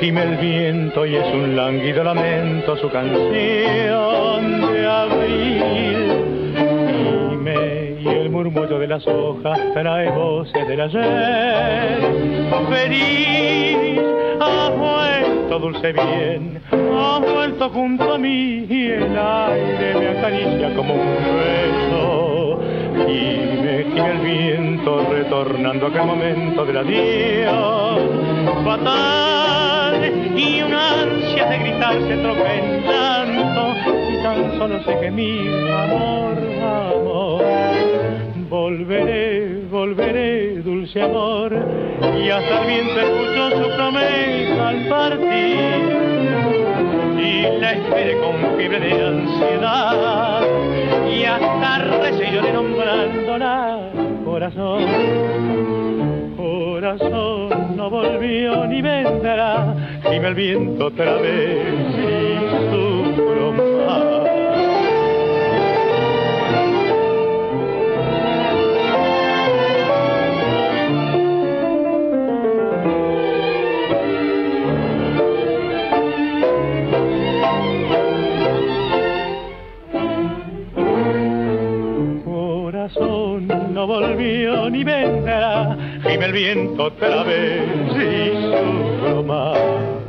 gime el viento y es un lánguido lamento su canción de abril. Gime y el murmullo de las hojas trae voces del ayer. Feliz, ha vuelto dulce bien, ha vuelto junto a mí y el aire me acaricia como un beso. Gime, gime el viento retornando a aquel momento del adiós se troca en llanto y tan solo sé que mi amor, amor volveré, volveré, dulce amor, y hasta el viento escucho su promesa al partir. Y la esperé con fiebre de ansiedad, y hasta recé lloré nombrándola corazón. Corazón volvió ni vendrá, me el viento otra vez no volvió ni vendrá, gime el viento otra vez y su broma.